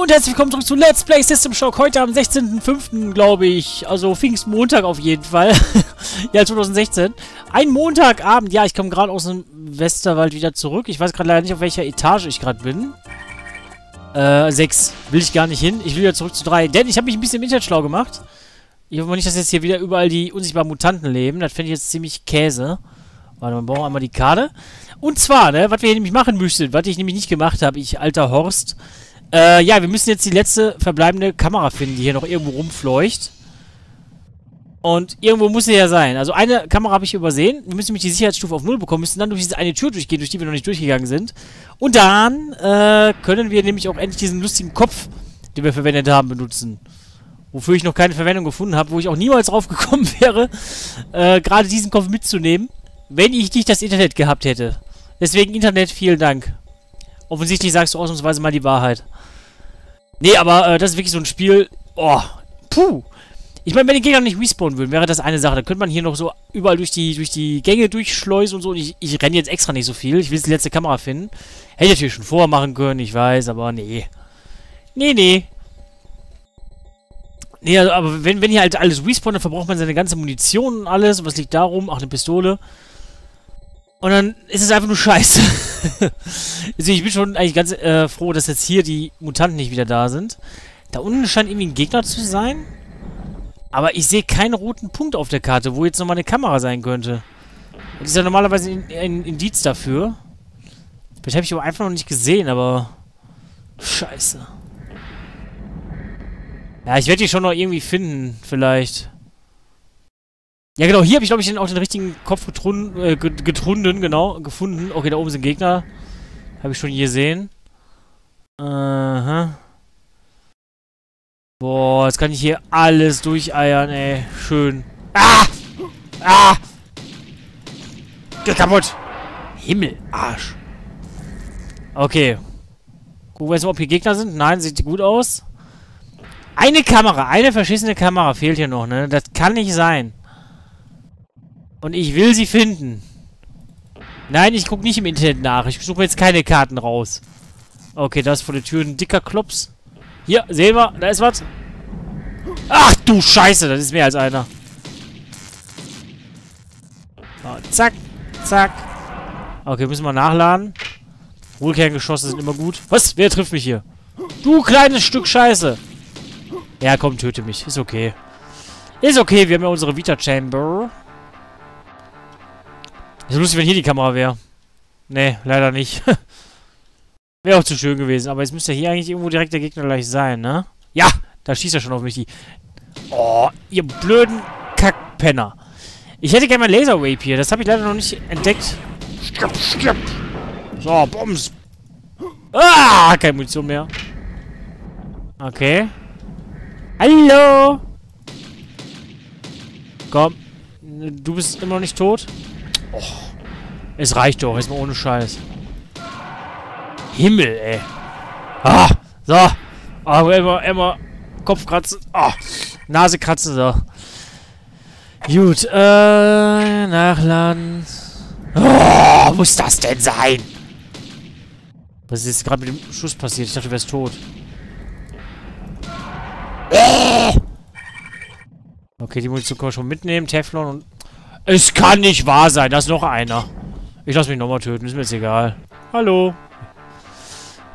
Und herzlich willkommen zurück zu Let's Play System Shock. Heute am 16.05. glaube ich. Also Pfingstmontag auf jeden Fall. ja, 2016. Ein Montagabend. Ja, ich komme gerade aus dem Westerwald wieder zurück. Ich weiß gerade leider nicht, auf welcher Etage ich gerade bin. Äh, 6. Will ich gar nicht hin. Ich will wieder zurück zu 3. Denn ich habe mich ein bisschen im Internet schlau gemacht. Ich hoffe nicht, dass jetzt hier wieder überall die unsichtbaren Mutanten leben. Das fände ich jetzt ziemlich Käse. Warte, wir brauchen einmal die Karte. Und zwar, ne, was wir hier nämlich machen müssen, was ich nämlich nicht gemacht habe, ich alter Horst. Äh, ja, wir müssen jetzt die letzte verbleibende Kamera finden, die hier noch irgendwo rumfleucht. Und irgendwo muss sie ja sein. Also eine Kamera habe ich übersehen. Wir müssen nämlich die Sicherheitsstufe auf Null bekommen, müssen dann durch diese eine Tür durchgehen, durch die wir noch nicht durchgegangen sind. Und dann äh, können wir nämlich auch endlich diesen lustigen Kopf, den wir verwendet haben, benutzen. Wofür ich noch keine Verwendung gefunden habe, wo ich auch niemals drauf gekommen wäre, äh, gerade diesen Kopf mitzunehmen, wenn ich nicht das Internet gehabt hätte. Deswegen Internet, vielen Dank. Offensichtlich sagst du ausnahmsweise mal die Wahrheit. Nee, aber äh, das ist wirklich so ein Spiel. Oh, puh. Ich meine, wenn die Gegner nicht respawnen würden, wäre das eine Sache. Da könnte man hier noch so überall durch die, durch die Gänge durchschleusen und so. Und ich, ich renne jetzt extra nicht so viel. Ich will jetzt die letzte Kamera finden. Hätte ich natürlich schon vormachen können, ich weiß, aber nee. Nee, nee. Nee, also, aber wenn, wenn hier halt alles respawnt, dann verbraucht man seine ganze Munition und alles. Und was liegt darum? Ach, eine Pistole. Und dann ist es einfach nur scheiße. also ich bin schon eigentlich ganz äh, froh, dass jetzt hier die Mutanten nicht wieder da sind. Da unten scheint irgendwie ein Gegner zu sein. Aber ich sehe keinen roten Punkt auf der Karte, wo jetzt nochmal eine Kamera sein könnte. Das ist ja normalerweise ein, ein Indiz dafür. Vielleicht habe ich aber einfach noch nicht gesehen, aber... Scheiße. Ja, ich werde die schon noch irgendwie finden, vielleicht. Ja, genau, hier habe ich, glaube ich, auch den richtigen Kopf getrunden, äh, getrunden, genau, gefunden. Okay, da oben sind Gegner. Habe ich schon hier gesehen. Aha. Boah, jetzt kann ich hier alles durcheiern, ey. Schön. Ah! Ah! Geh kaputt! Himmel, Arsch. Okay. Gucken wir jetzt mal, ob hier Gegner sind. Nein, sieht gut aus. Eine Kamera, eine verschissene Kamera fehlt hier noch, ne? Das kann nicht sein. Und ich will sie finden. Nein, ich gucke nicht im Internet nach. Ich suche jetzt keine Karten raus. Okay, da ist vor der Tür ein dicker Klops. Hier, sehen wir. Da ist was. Ach du Scheiße, das ist mehr als einer. So, zack, zack. Okay, müssen wir nachladen. Ruhenkerngeschosse sind immer gut. Was? Wer trifft mich hier? Du kleines Stück Scheiße. Ja, komm, töte mich. Ist okay. Ist okay, wir haben ja unsere Vita-Chamber. Ist lustig, wenn hier die Kamera wäre. Nee, leider nicht. wäre auch zu schön gewesen. Aber jetzt müsste hier eigentlich irgendwo direkt der Gegner gleich sein, ne? Ja, da schießt er schon auf mich. Die oh, ihr blöden Kackpenner. Ich hätte gerne mein Laser-Rapier. Das habe ich leider noch nicht entdeckt. Stirb, stirb. So, Bombs. Ah, keine Munition mehr. Okay. Hallo. Komm. Du bist immer noch nicht tot? Oh, es reicht doch, jetzt mal ohne Scheiß. Himmel, ey. Ah, so. Aber immer, immer Kopf kratzen. Ah, Nase kratzen, so. Gut, äh, nachladen. Oh, muss das denn sein? Was ist jetzt gerade mit dem Schuss passiert? Ich dachte, du wärst tot. Okay, die Munition können wir schon mitnehmen. Teflon und es kann nicht wahr sein. Da ist noch einer. Ich lasse mich nochmal töten. Ist mir jetzt egal. Hallo.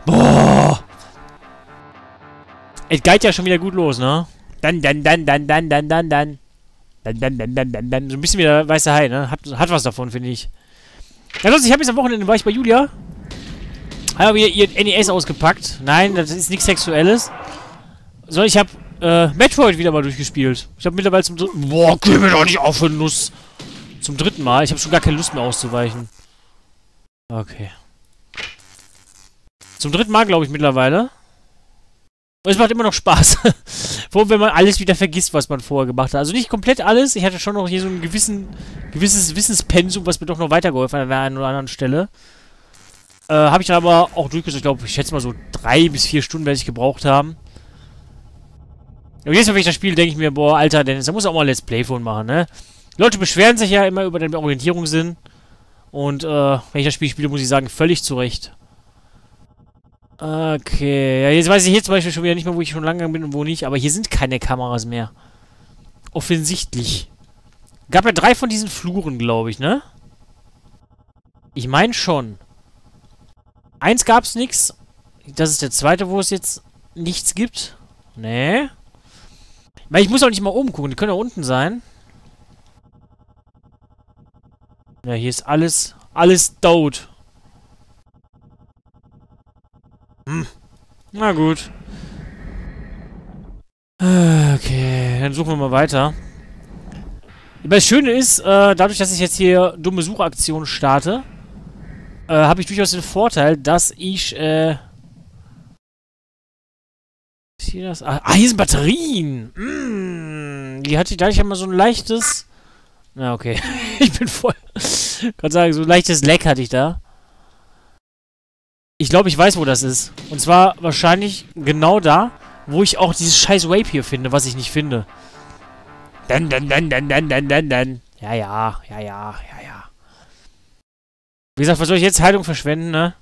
Boah. Es geht ja schon wieder gut los, ne? Dann, dann, dann, dann, dann, dann, dann, dann. Dann, dann, dann, dann, dann, dann. So ein bisschen wie der weiße Hai, ne? Hat, hat was davon, finde ich. Ja, sonst, ich habe jetzt am Wochenende, war ich bei Julia. Habe wieder ihr NES ausgepackt. Nein, das ist nichts Sexuelles. Sondern ich habe äh, Metroid wieder mal durchgespielt. Ich habe mittlerweile zum dritten... Boah, geh mir doch nicht auf für Nuss. Zum dritten Mal. Ich habe schon gar keine Lust mehr auszuweichen. Okay. Zum dritten Mal, glaube ich, mittlerweile. Und es macht immer noch Spaß. Vor allem, wenn man alles wieder vergisst, was man vorher gemacht hat. Also nicht komplett alles. Ich hatte schon noch hier so ein gewissen, gewisses Wissenspensum, was mir doch noch weitergeholfen hat an der einen oder anderen Stelle. Äh, habe ich dann aber auch durchgesetzt. Ich glaube, ich schätze mal so drei bis vier Stunden werde ich gebraucht haben. Und jedes Mal, wenn ich das spiele, denke ich mir, boah, Alter, Dennis, da muss auch mal Let's Play von machen, ne? Leute beschweren sich ja immer über den Orientierungssinn. Und äh, wenn ich das Spiel spiele, muss ich sagen, völlig zu Recht. Okay, ja, jetzt weiß ich hier zum Beispiel schon wieder nicht mehr, wo ich schon lange bin und wo nicht, aber hier sind keine Kameras mehr. Offensichtlich. Gab ja drei von diesen Fluren, glaube ich, ne? Ich meine schon. Eins gab's nix. Das ist der zweite, wo es jetzt nichts gibt. Nee. Ich muss auch nicht mal oben gucken. Die können ja unten sein. Ja, hier ist alles, alles tot. Hm. Na gut. Okay, dann suchen wir mal weiter. Aber das Schöne ist, äh, dadurch, dass ich jetzt hier dumme Suchaktionen starte, äh, habe ich durchaus den Vorteil, dass ich, äh... Hier das? Ah, ah, hier sind Batterien! Mm, die hatte ich, da ich immer so ein leichtes... Na, okay. ich bin voll... Kann sagen, so ein leichtes Leck hatte ich da. Ich glaube, ich weiß, wo das ist. Und zwar wahrscheinlich genau da, wo ich auch dieses scheiß Vape hier finde, was ich nicht finde. Dann, dann, dann, dann, dann, dann, dann, dann. Ja, ja, ja, ja, ja, ja. Wie gesagt, was soll ich jetzt Heilung verschwenden, ne?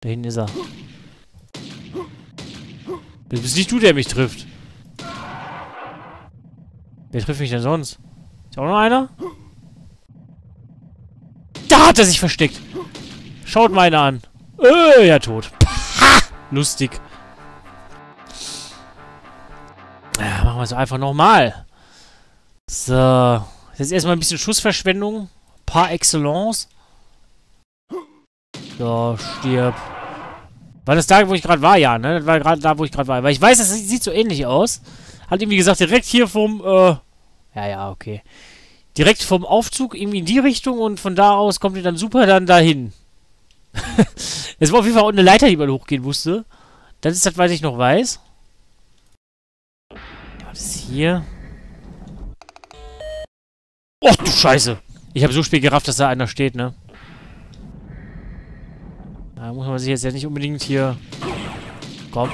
Da hinten ist er. Das bist nicht du, der mich trifft. Wer trifft mich denn sonst? Ist auch noch einer? Da hat er sich versteckt. Schaut mal einer an. Äh, ja, tot. Ha! Lustig. Ja, machen wir es einfach nochmal. So. Jetzt erstmal ein bisschen Schussverschwendung. Par excellence. So, stirb. War das da, wo ich gerade war? Ja, ne? Das war gerade da, wo ich gerade war. Weil ich weiß, das sieht so ähnlich aus. Hat irgendwie gesagt, direkt hier vom, äh... Ja, ja, okay. Direkt vom Aufzug irgendwie in die Richtung und von da aus kommt ihr dann super dann dahin. Es war auf jeden Fall auch eine Leiter, die man hochgehen musste. Das ist das, was ich noch weiß. Was ist hier? Och, du Scheiße! Ich habe so spät gerafft, dass da einer steht, ne? Da muss man sich jetzt ja nicht unbedingt hier... Komm.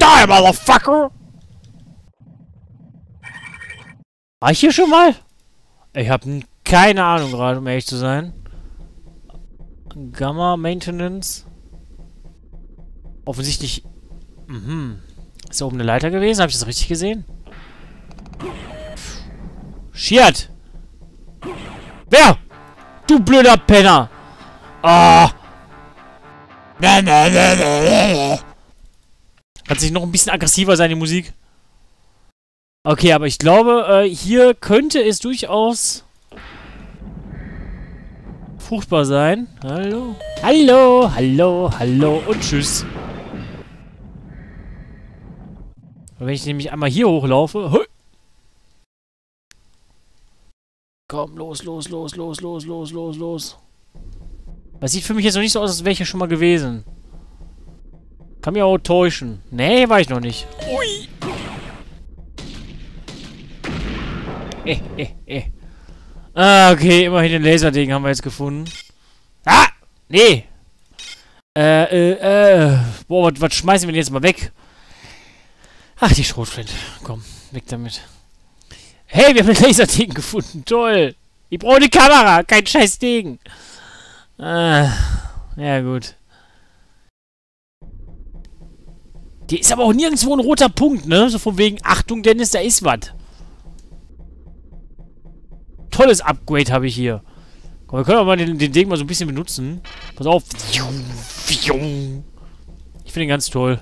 Die, Motherfucker! War ich hier schon mal? Ich habe keine Ahnung gerade, um ehrlich zu sein. Gamma Maintenance. Offensichtlich... Mhm. Ist da oben eine Leiter gewesen? Habe ich das richtig gesehen? Schiert! Wer? Du blöder Penner! Ah! Oh. Kann sich noch ein bisschen aggressiver sein, die Musik. Okay, aber ich glaube, äh, hier könnte es durchaus fruchtbar sein. Hallo? Hallo, hallo, hallo und tschüss. Und wenn ich nämlich einmal hier hochlaufe... Hui. Komm, los, los, los, los, los, los, los, los. Das sieht für mich jetzt noch nicht so aus, als wäre ich hier schon mal gewesen. Kann mich auch täuschen. Nee, war ich noch nicht. Ui. Eh, eh, eh. Ah, okay, immerhin den Laserding haben wir jetzt gefunden. Ah! Nee! Äh, äh, äh. Boah, was, was schmeißen wir denn jetzt mal weg? Ach, die Schrotflinte. Komm, weg damit. Hey, wir haben ein Laserding gefunden. Toll. Ich brauche eine Kamera, kein scheiß Ding. Ah, ja gut. Die ist aber auch nirgendwo ein roter Punkt, ne? So von wegen, Achtung Dennis, da ist was tolles Upgrade habe ich hier. Komm, wir können aber den, den Ding mal so ein bisschen benutzen. Pass auf. Ich finde den ganz toll.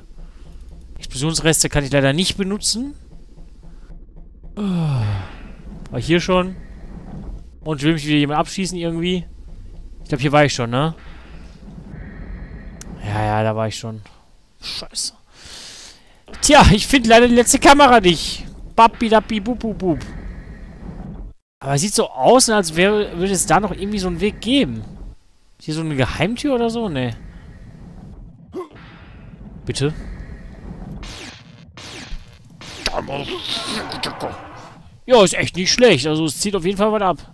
Explosionsreste kann ich leider nicht benutzen. War hier schon. Und ich will mich wieder jemand abschießen irgendwie. Ich glaube, hier war ich schon, ne? Ja, ja, da war ich schon. Scheiße. Tja, ich finde leider die letzte Kamera nicht. Bapi, dapi, bub, bub, bub. Aber sieht so aus, als wäre, würde es da noch irgendwie so einen Weg geben. Ist hier so eine Geheimtür oder so? Nee. Bitte? Ja, ist echt nicht schlecht. Also es zieht auf jeden Fall was ab.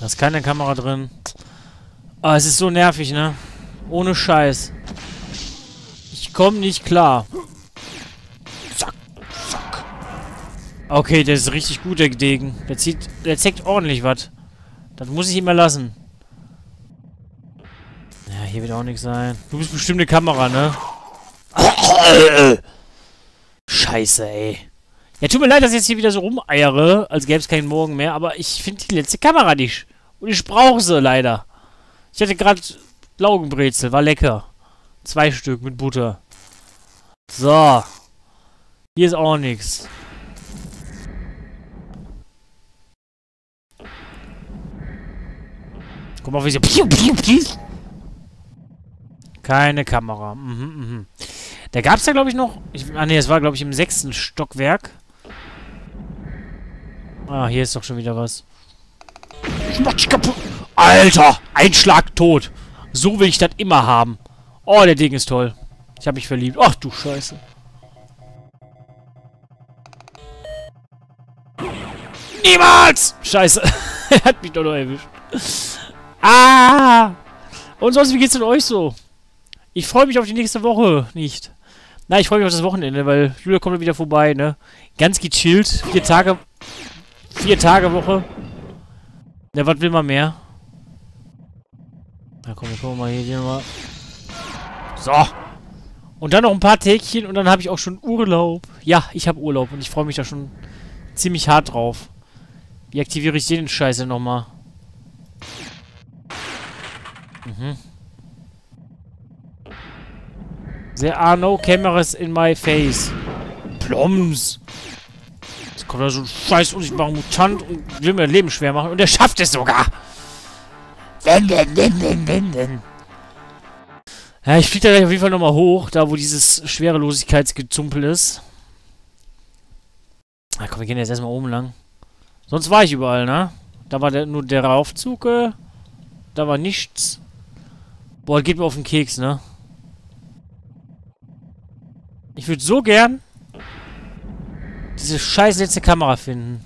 Da ist keine Kamera drin. Aber es ist so nervig, ne? Ohne Scheiß. Ich komme nicht klar. Okay, der ist richtig gut, der Degen. Der zieht, der zeigt ordentlich was. Das muss ich immer lassen. hier wird auch nichts sein. Du bist bestimmt eine Kamera, ne? Scheiße, ey. Ja, tut mir leid, dass ich jetzt hier wieder so rumeiere, als gäbe es keinen Morgen mehr, aber ich finde die letzte Kamera nicht. Und ich brauche sie leider. Ich hatte gerade Laugenbrezel, war lecker. Zwei Stück mit Butter. So. Hier ist auch nichts. Guck mal, wie sie... Keine Kamera. Mhm, mhm. Da gab es ja, glaube ich, noch... Ich, ah, ne, es war, glaube ich, im sechsten Stockwerk. Ah, hier ist doch schon wieder was. Dich kaputt. Alter! Ein Schlag tot. So will ich das immer haben. Oh, der Ding ist toll. Ich habe mich verliebt. Ach, du Scheiße. Niemals! Scheiße. er hat mich doch noch erwischt. Ah! Und sonst, wie geht's denn euch so? Ich freue mich auf die nächste Woche nicht. Nein, ich freue mich auf das Wochenende, weil Julia kommt wieder vorbei, ne? Ganz gechillt. Vier Tage. Vier Tage Woche. Ja, was will man mehr? Na komm, wir gucken mal hier, hier mal. So. Und dann noch ein paar Tägchen und dann habe ich auch schon Urlaub. Ja, ich habe Urlaub und ich freue mich da schon ziemlich hart drauf. Wie aktiviere ich den Scheiße nochmal? Mhm. There are no cameras in my face. Ploms. Kommt da so ein scheiß unsichtbarer Mutant und will mir das Leben schwer machen. Und er schafft es sogar. Wenn, wenn, wenn, wenn, wenn, wenn. Ja, ich fliege da gleich auf jeden Fall nochmal hoch, da wo dieses Schwerelosigkeitsgezumpel ist. Na komm, wir gehen jetzt erstmal oben lang. Sonst war ich überall, ne? Da war der, nur der Raufzug, äh, da war nichts. Boah, geht mir auf den Keks, ne? Ich würde so gern diese scheiß letzte Kamera finden.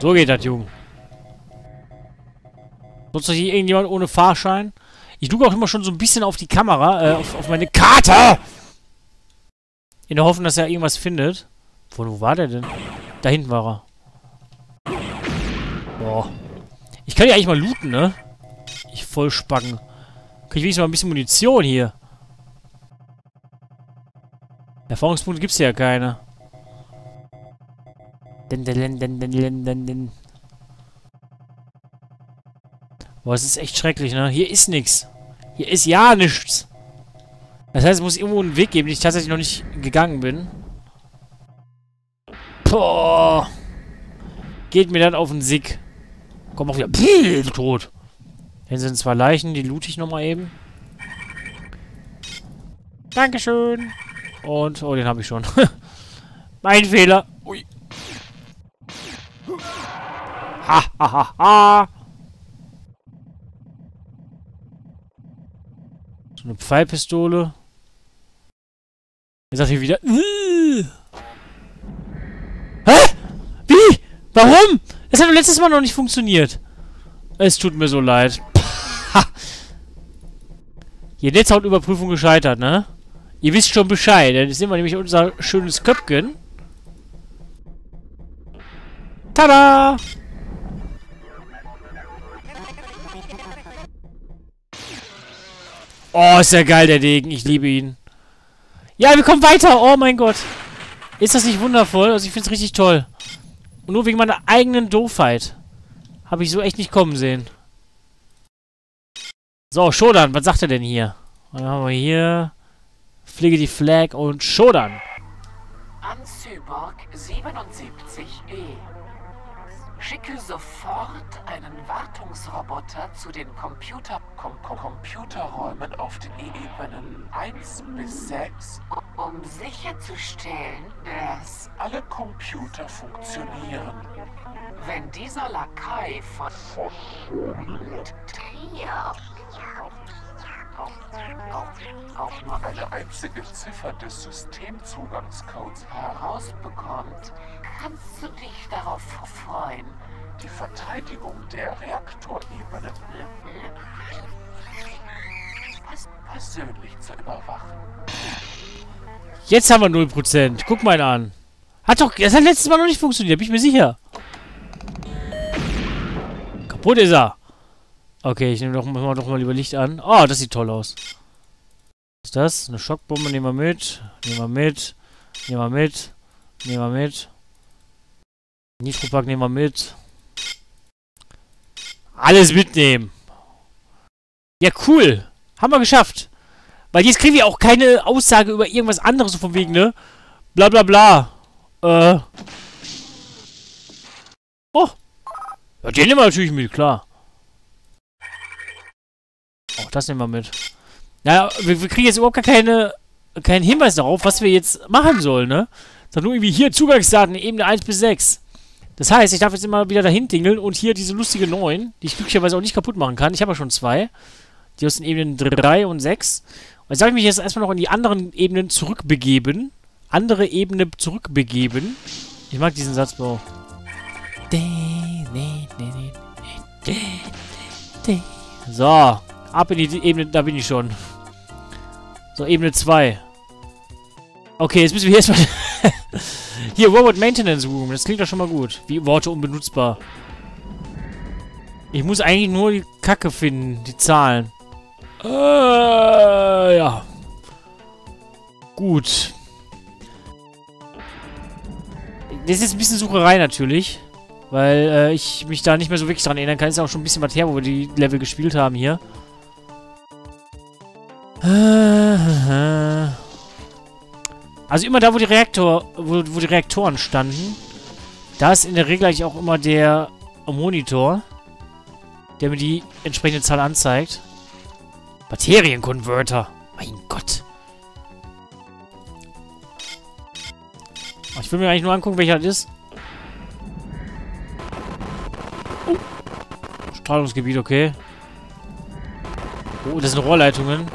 So geht das, Junge. Nutzt doch hier irgendjemand ohne Fahrschein? Ich gucke auch immer schon so ein bisschen auf die Kamera, äh, auf, auf meine Karte! In der Hoffnung, dass er irgendwas findet. Wo, wo war der denn? Da hinten war er. Boah. Ich kann ja eigentlich mal looten, ne? Ich voll spacken. Kann ich wenigstens mal ein bisschen Munition hier? Erfahrungspunkte gibt's ja keine. Den, den, den, den, den, den. Boah, es ist echt schrecklich, ne? Hier ist nichts. Hier ist ja nichts. Das heißt, es muss irgendwo einen Weg geben, den ich tatsächlich noch nicht gegangen bin. Boah. Geht mir dann auf den Sick. Komm auch wieder. Pff, tot. Hier sind zwei Leichen, die loot ich nochmal eben. Dankeschön. Und, oh, den habe ich schon. mein Fehler. Ui. Ha, ha, ha, ha. So eine Pfeilpistole. Er sagt hier wieder. Hä? Wie? Warum? Das hat letztes Mal noch nicht funktioniert. Es tut mir so leid. Hier, Netzhautüberprüfung gescheitert, ne? Ihr wisst schon Bescheid. Dann sehen wir nämlich unser schönes Köpfchen. Tada! Oh, ist ja geil, der Degen. Ich liebe ihn. Ja, wir kommen weiter. Oh mein Gott. Ist das nicht wundervoll? Also ich finde es richtig toll. Und nur wegen meiner eigenen Doofheit. Habe ich so echt nicht kommen sehen. So, Shodan, was sagt er denn hier? Dann haben wir hier... Fliege die Flag und Shodan. An Cyborg 77E. Schicke sofort einen Wartungsroboter zu den Computer Com Com Computerräumen auf den Ebenen 1 bis 6, um sicherzustellen, dass alle Computer funktionieren. Wenn dieser Lakai von Trier auch nur eine einzige Ziffer des Systemzugangscodes herausbekommt, kannst du dich darauf freuen, die Verteidigung der Reaktorebene persönlich zu überwachen. Jetzt haben wir 0%. Guck mal an. Hat doch... Das hat letztes Mal noch nicht funktioniert, bin ich mir sicher. Kaputt ist er. Okay, ich nehme doch mal, doch mal lieber Licht an. Oh, das sieht toll aus. Was ist das? Eine Schockbombe nehmen wir mit. Nehmen wir mit. Nehmen wir mit. Nehmen wir mit. Nitropack nehmen wir mit. Alles mitnehmen. Ja, cool. Haben wir geschafft. Weil jetzt kriegen wir auch keine Aussage über irgendwas anderes, so von wegen, ne? Bla bla bla. Äh. Oh. Ja, den nehmen wir natürlich mit, klar. Auch das nehmen wir mit. Naja, wir, wir kriegen jetzt überhaupt gar keine, keinen Hinweis darauf, was wir jetzt machen sollen, ne? Sondern nur irgendwie hier Zugangsdaten, Ebene 1 bis 6. Das heißt, ich darf jetzt immer wieder dahin dingeln und hier diese lustige 9, die ich glücklicherweise auch nicht kaputt machen kann. Ich habe ja schon zwei. Die aus den Ebenen 3 und 6. Und jetzt darf ich mich jetzt erstmal noch in die anderen Ebenen zurückbegeben. Andere Ebene zurückbegeben. Ich mag diesen Satzbau. So, ab in die Ebene, da bin ich schon. So, Ebene 2. Okay, jetzt müssen wir erstmal... Hier, Robot Maintenance Room. Das klingt doch schon mal gut. Wie Worte unbenutzbar. Ich muss eigentlich nur die Kacke finden, die Zahlen. Äh, ja. Gut. Das ist jetzt ein bisschen Sucherei natürlich. Weil äh, ich mich da nicht mehr so wirklich dran erinnern kann. Ist auch schon ein bisschen was her, wo wir die Level gespielt haben hier. Also immer da, wo die Reaktor, wo, wo die Reaktoren standen, da ist in der Regel eigentlich auch immer der Monitor, der mir die entsprechende Zahl anzeigt. Materienkonverter. Mein Gott. Ich will mir eigentlich nur angucken, welcher das ist. Oh. Strahlungsgebiet, okay. Oh, das sind Rohrleitungen.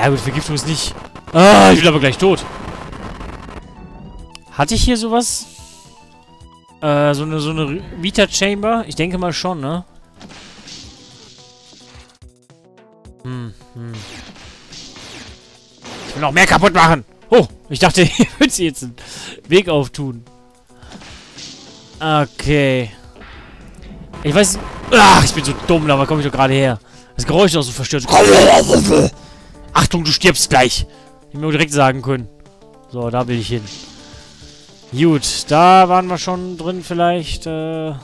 Ja gut, Vergiftung ist nicht... Ah, ich bin aber gleich tot. Hatte ich hier sowas? Äh, so eine, so eine Vita-Chamber? Ich denke mal schon, ne? Hm, hm. Ich will noch mehr kaputt machen. Oh, ich dachte, ich würde sie jetzt einen Weg auftun. Okay. Ich weiß... Ach, ich bin so dumm, da komme ich doch gerade her. Das Geräusch ist auch so verstört. Achtung, du stirbst gleich. Ich mir direkt sagen können. So, da will ich hin. Gut, da waren wir schon drin vielleicht. Äh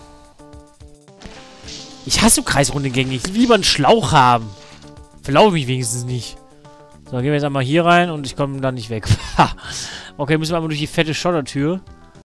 ich hasse Kreisrundengänge. Ich will lieber einen Schlauch haben. Verlaufe mich wenigstens nicht. So, gehen wir jetzt einmal hier rein und ich komme da nicht weg. okay, müssen wir einmal durch die fette Schottertür.